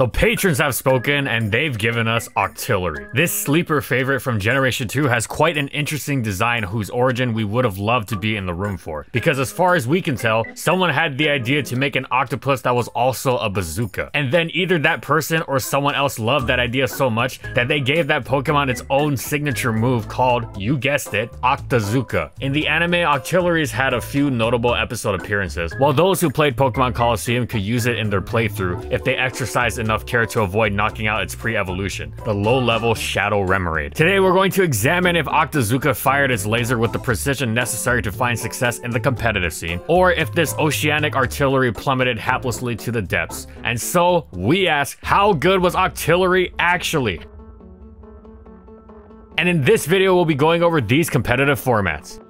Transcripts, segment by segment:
The patrons have spoken and they've given us Octillery. This sleeper favorite from Generation 2 has quite an interesting design whose origin we would have loved to be in the room for. Because as far as we can tell, someone had the idea to make an octopus that was also a bazooka. And then either that person or someone else loved that idea so much that they gave that Pokemon its own signature move called, you guessed it, Octazooka. In the anime, Octillery's had a few notable episode appearances, while those who played Pokemon Colosseum could use it in their playthrough if they exercised enough care to avoid knocking out its pre-evolution, the low-level Shadow Remoraid. Today we're going to examine if Octazooka fired its laser with the precision necessary to find success in the competitive scene, or if this oceanic artillery plummeted haplessly to the depths. And so, we ask, how good was Octillery actually? And in this video, we'll be going over these competitive formats.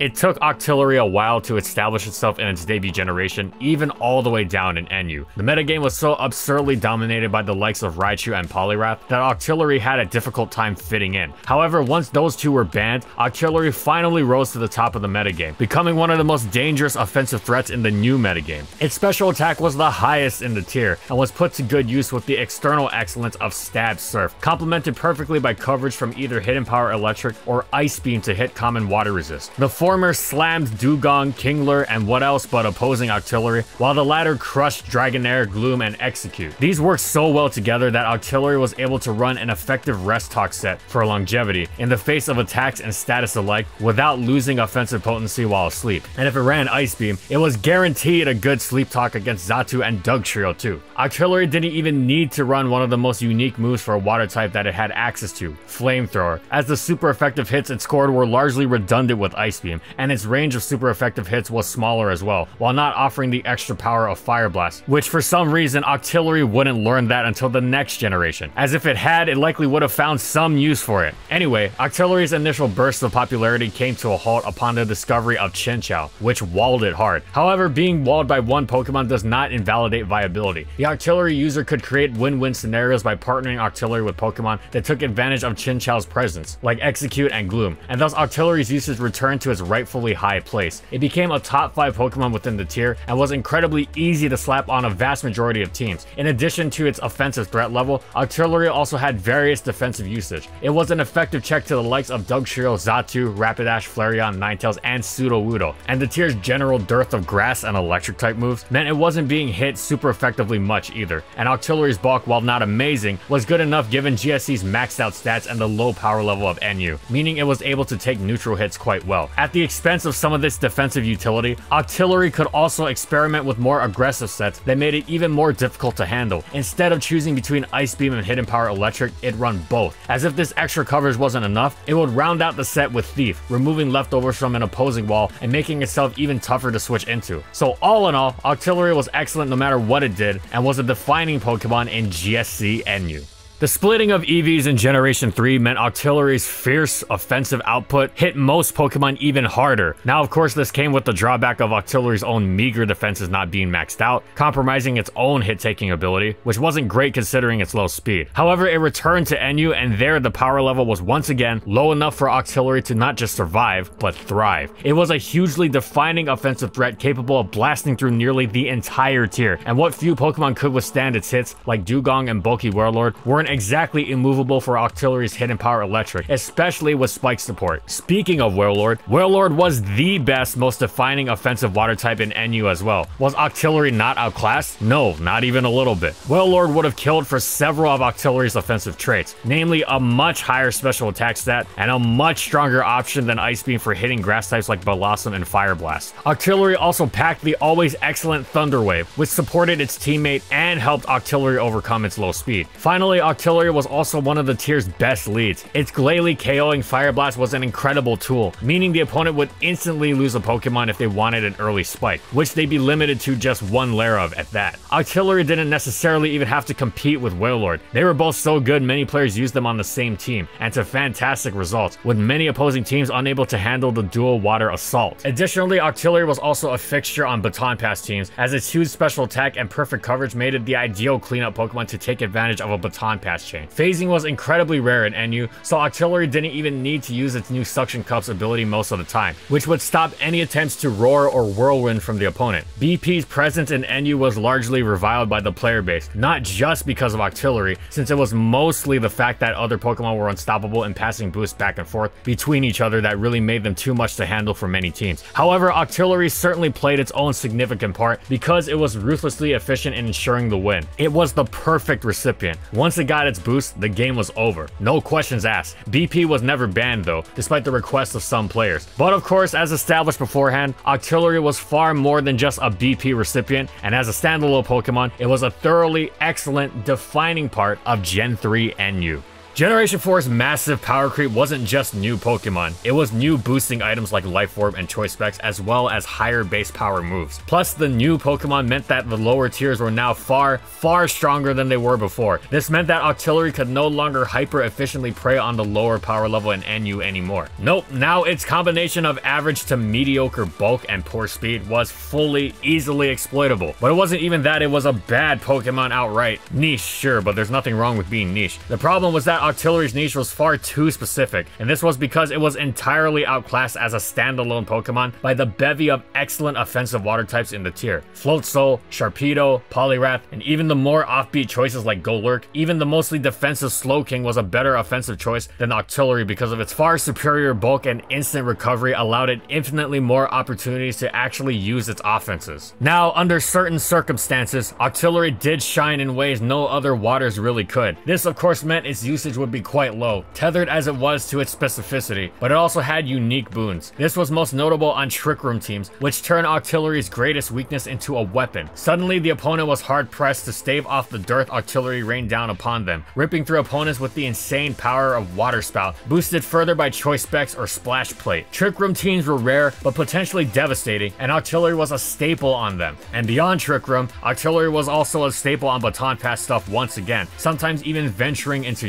It took Octillery a while to establish itself in its debut generation, even all the way down in NU. The metagame was so absurdly dominated by the likes of Raichu and Poliwrath that Octillery had a difficult time fitting in. However, once those two were banned, Octillery finally rose to the top of the metagame, becoming one of the most dangerous offensive threats in the new metagame. Its special attack was the highest in the tier, and was put to good use with the external excellence of Stab Surf, complemented perfectly by coverage from either Hidden Power Electric or Ice Beam to hit common water resist. The former slammed Dugong, Kingler, and what else but opposing Octillery, while the latter crushed Dragonair, Gloom, and Exeggcute. These worked so well together that Octillery was able to run an effective rest talk set for longevity in the face of attacks and status alike without losing offensive potency while asleep. And if it ran Ice Beam, it was guaranteed a good sleep talk against Xatu and Dugtrio too. Octillery didn't even need to run one of the most unique moves for a water type that it had access to, Flamethrower, as the super effective hits it scored were largely redundant with Ice Beam, and its range of super effective hits was smaller as well, while not offering the extra power of Fire Blast, which for some reason Octillery wouldn't learn that until the next generation. As if it had, it likely would have found some use for it. Anyway, Octillery's initial burst of popularity came to a halt upon the discovery of Chinchou, which walled it hard. However, being walled by one Pokemon does not invalidate viability. The Octillery user could create win-win scenarios by partnering Octillery with Pokemon that took advantage of Chinchou's presence, like Exeggcute and Gloom, and thus Octillery's usage returned to its rightfully high place. It became a top 5 Pokemon within the tier and was incredibly easy to slap on a vast majority of teams. In addition to its offensive threat level, Octillery also had various defensive usage. It was an effective check to the likes of Dugtrio, Xatu, Rapidash, Flareon, Ninetales, and Sudowoodo, and the tier's general dearth of grass and electric type moves meant it wasn't being hit super effectively much either, and Octillery's bulk, while not amazing, was good enough given GSC's maxed out stats and the low power level of NU, meaning it was able to take neutral hits quite well. At the expense of some of this defensive utility, Octillery could also experiment with more aggressive sets that made it even more difficult to handle. Instead of choosing between Ice Beam and Hidden Power Electric, it run both. As if this extra coverage wasn't enough, it would round out the set with Thief, removing leftovers from an opposing wall and making itself even tougher to switch into. So all in all, Octillery was excellent no matter what it did, and was a defining Pokemon in GSC NU. The splitting of EVs in Generation 3 meant Octillery's fierce offensive output hit most Pokemon even harder. Now, of course, this came with the drawback of Octillery's own meager defenses not being maxed out, compromising its own hit-taking ability, which wasn't great considering its low speed. However, it returned to NU, and there the power level was once again low enough for Octillery to not just survive, but thrive. It was a hugely defining offensive threat capable of blasting through nearly the entire tier, and what few Pokemon could withstand its hits, like Dugong and Bulky Wailord, weren't exactly immovable for Octillery's Hidden Power Electric, especially with Spike support. Speaking of Wailord, Wailord was the best, most defining offensive water type in NU as well. Was Octillery not outclassed? No, not even a little bit. Wailord would have killed for several of Octillery's offensive traits, namely a much higher special attack stat and a much stronger option than Ice Beam for hitting grass types like Bellossom and Fire Blast. Octillery also packed the always excellent Thunder Wave, which supported its teammate and helped Octillery overcome its low speed. Finally, Octillery was also one of the tier's best leads. Its Glalie KOing Fire Blast was an incredible tool, meaning the opponent would instantly lose a Pokemon if they wanted an early spike, which they'd be limited to just one layer of at that. Octillery didn't necessarily even have to compete with Wailord. They were both so good many players used them on the same team, and to fantastic results, with many opposing teams unable to handle the dual water assault. Additionally, Octillery was also a fixture on Baton Pass teams, as its huge special attack and perfect coverage made it the ideal cleanup Pokemon to take advantage of a Baton Pass chain. Phasing was incredibly rare in NU, so Octillery didn't even need to use its new Suction Cups ability most of the time, which would stop any attempts to Roar or Whirlwind from the opponent. BP's presence in NU was largely reviled by the player base, not just because of Octillery, since it was mostly the fact that other Pokemon were unstoppable and passing boosts back and forth between each other that really made them too much to handle for many teams. However, Octillery certainly played its own significant part because it was ruthlessly efficient in ensuring the win. It was the perfect recipient. Once it got its boost, the game was over. No questions asked. BP was never banned though, despite the requests of some players. But of course, as established beforehand, Octillery was far more than just a BP recipient, and as a standalone Pokemon, it was a thoroughly excellent, defining part of Gen 3 NU. Generation 4's massive power creep wasn't just new Pokemon, it was new boosting items like Life Orb and Choice Specs as well as higher base power moves. Plus the new Pokemon meant that the lower tiers were now far, far stronger than they were before. This meant that Octillery could no longer hyper efficiently prey on the lower power level in NU anymore. Nope, now its combination of average to mediocre bulk and poor speed was fully, easily exploitable. But it wasn't even that, it was a bad Pokemon outright. Niche, sure, but there's nothing wrong with being niche. The problem was that Octillery's niche was far too specific, and this was because it was entirely outclassed as a standalone Pokemon by the bevy of excellent offensive water types in the tier. Floatzel, Sharpedo, Poliwrath, and even the more offbeat choices like Golduck, even the mostly defensive Slowking was a better offensive choice than Octillery because of its far superior bulk and instant recovery allowed it infinitely more opportunities to actually use its offenses. Now, under certain circumstances, Octillery did shine in ways no other waters really could. This of course meant its usage would be quite low, tethered as it was to its specificity, but it also had unique boons. This was most notable on Trick Room teams, which turned Octillery's greatest weakness into a weapon. Suddenly, the opponent was hard-pressed to stave off the dearth Octillery rained down upon them, ripping through opponents with the insane power of Water Spout, boosted further by Choice Specs or Splash Plate. Trick Room teams were rare, but potentially devastating, and Octillery was a staple on them. And beyond Trick Room, Octillery was also a staple on Baton Pass stuff once again, sometimes even venturing into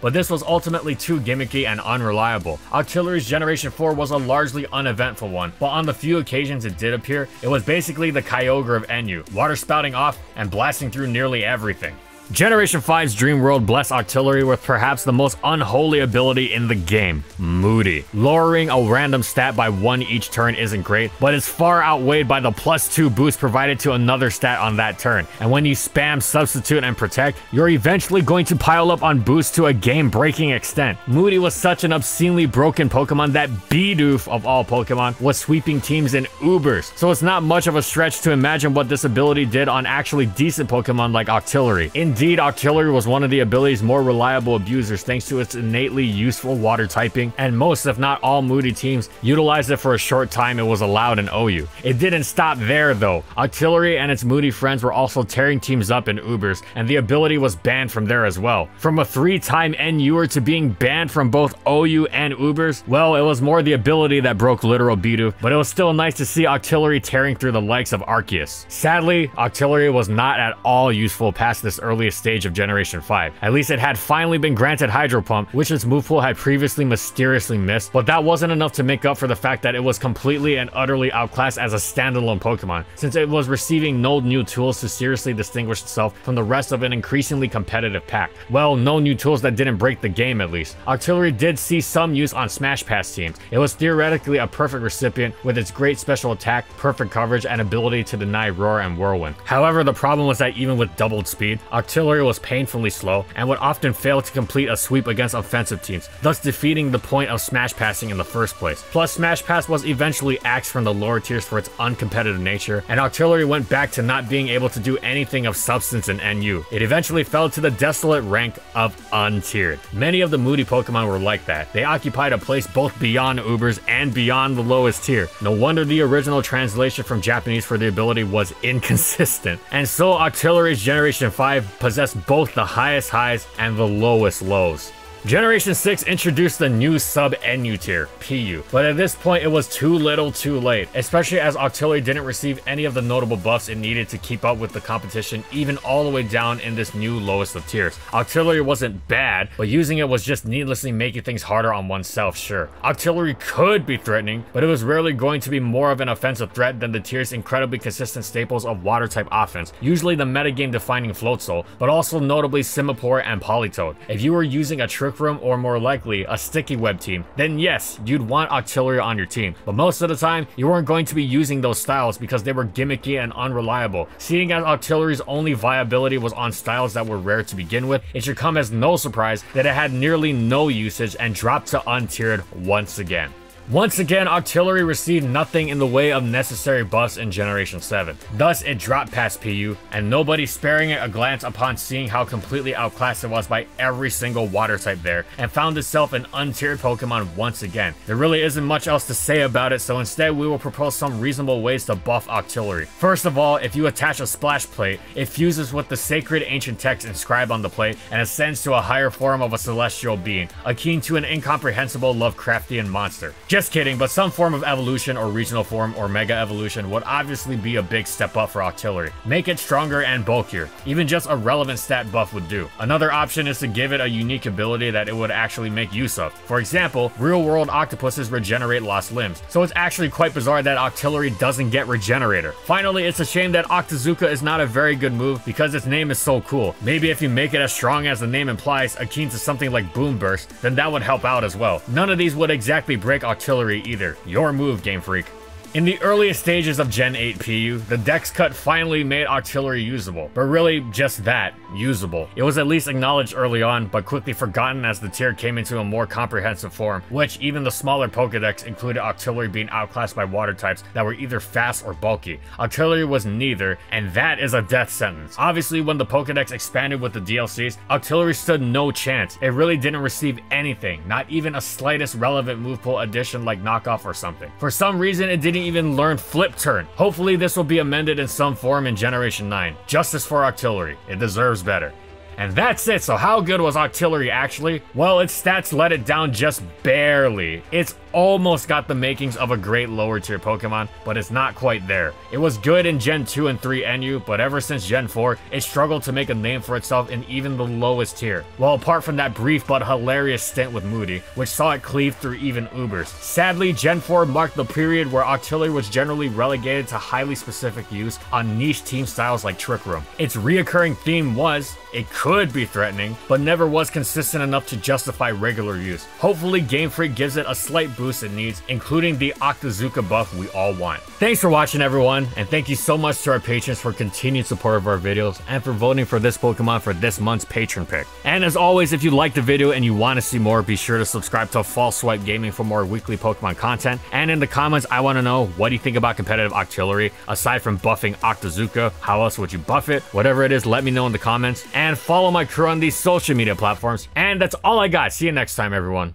But this was ultimately too gimmicky and unreliable. Octillery's Generation 4 was a largely uneventful one, but on the few occasions it did appear, it was basically the Kyogre of NU, water spouting off and blasting through nearly everything. Generation 5's Dream World blessed Octillery with perhaps the most unholy ability in the game, Moody. Lowering a random stat by one each turn isn't great, but it's far outweighed by the plus 2 boost provided to another stat on that turn. And when you spam Substitute and Protect, you're eventually going to pile up on boost to a game-breaking extent. Moody was such an obscenely broken Pokemon that Bidoof, of all Pokemon, was sweeping teams in Ubers, so it's not much of a stretch to imagine what this ability did on actually decent Pokemon like Octillery. In Indeed, Octillery was one of the ability's more reliable abusers thanks to its innately useful water typing, and most if not all Moody teams utilized it for a short time it was allowed in OU. It didn't stop there though. Octillery and its Moody friends were also tearing teams up in Ubers, and the ability was banned from there as well. From a three-time NUer to being banned from both OU and Ubers, well, it was more the ability that broke literal Bidoof, but it was still nice to see Octillery tearing through the likes of Arceus. Sadly, Octillery was not at all useful past this early earliest stage of Generation 5. At least it had finally been granted Hydro Pump, which its move pool had previously mysteriously missed, but that wasn't enough to make up for the fact that it was completely and utterly outclassed as a standalone Pokemon, since it was receiving no new tools to seriously distinguish itself from the rest of an increasingly competitive pack. Well, no new tools that didn't break the game at least. Octillery did see some use on Smash Pass teams. It was theoretically a perfect recipient with its great special attack, perfect coverage, and ability to deny Roar and Whirlwind. However, the problem was that even with doubled speed, Octillery Octillery was painfully slow and would often fail to complete a sweep against offensive teams, thus defeating the point of Smash Passing in the first place. Plus, Smash Pass was eventually axed from the lower tiers for its uncompetitive nature, and Octillery went back to not being able to do anything of substance in NU. It eventually fell to the desolate rank of untiered. Many of the moody Pokemon were like that. They occupied a place both beyond Ubers and beyond the lowest tier. No wonder the original translation from Japanese for the ability was inconsistent. And so Octillery's Generation 5 possess both the highest highs and the lowest lows. Generation 6 introduced the new sub-NU tier, PU, but at this point it was too little too late, especially as Octillery didn't receive any of the notable buffs it needed to keep up with the competition even all the way down in this new lowest of tiers. Octillery wasn't bad, but using it was just needlessly making things harder on oneself, sure. Octillery could be threatening, but it was rarely going to be more of an offensive threat than the tier's incredibly consistent staples of water-type offense, usually the metagame defining Floatzel, but also notably Simipour and Politoed. If you were using a Trick Room or more likely a Sticky Web team, then yes, you'd want Octillery on your team, but most of the time, you weren't going to be using those styles because they were gimmicky and unreliable. Seeing as Octillery's only viability was on styles that were rare to begin with, it should come as no surprise that it had nearly no usage and dropped to untiered once again. Once again, Octillery received nothing in the way of necessary buffs in Generation 7. Thus, it dropped past PU, and nobody sparing it a glance upon seeing how completely outclassed it was by every single water type there, and found itself an untiered Pokemon once again. There really isn't much else to say about it, so instead we will propose some reasonable ways to buff Octillery. First of all, if you attach a splash plate, it fuses with the sacred ancient text inscribed on the plate and ascends to a higher form of a celestial being, akin to an incomprehensible Lovecraftian monster. Just kidding, but some form of evolution or regional form or mega evolution would obviously be a big step up for Octillery. Make it stronger and bulkier. Even just a relevant stat buff would do. Another option is to give it a unique ability that it would actually make use of. For example, real world octopuses regenerate lost limbs, so it's actually quite bizarre that Octillery doesn't get Regenerator. Finally, it's a shame that Octazooka is not a very good move because its name is so cool. Maybe if you make it as strong as the name implies, akin to something like Boom Burst, then that would help out as well. None of these would exactly break Octillery Octillery either. Your move, Game Freak. In the earliest stages of Gen 8 PU, the Dex Cut finally made Octillery usable, but really just that, usable. It was at least acknowledged early on, but quickly forgotten as the tier came into a more comprehensive form, which even the smaller Pokedex included Octillery being outclassed by water types that were either fast or bulky. Octillery was neither, and that is a death sentence. Obviously, when the Pokedex expanded with the DLCs, Octillery stood no chance. It really didn't receive anything, not even a slightest relevant move pool addition like knockoff or something. For some reason, it didn't even learn Flip Turn. Hopefully this will be amended in some form in Generation 9. Justice for Octillery. It deserves better. And that's it, so how good was Octillery actually? Well, its stats let it down just barely. It's almost got the makings of a great lower tier Pokemon, but it's not quite there. It was good in Gen 2 and 3 NU, but ever since Gen 4, it struggled to make a name for itself in even the lowest tier. Well, apart from that brief but hilarious stint with Moody, which saw it cleave through even Ubers. Sadly, Gen 4 marked the period where Octillery was generally relegated to highly specific use on niche team styles like Trick Room. Its reoccurring theme was, it could be threatening, but never was consistent enough to justify regular use. Hopefully Game Freak gives it a slight boost it needs, including the Octazooka buff we all want. Thanks for watching everyone, and thank you so much to our patrons for continued support of our videos and for voting for this Pokemon for this month's patron pick. And as always, if you liked the video and you want to see more, be sure to subscribe to False Swipe Gaming for more weekly Pokemon content. And in the comments, I want to know, what do you think about competitive Octillery? Aside from buffing Octazooka, how else would you buff it? Whatever it is, let me know in the comments. And follow my crew on these social media platforms. And that's all I got. See you next time, everyone.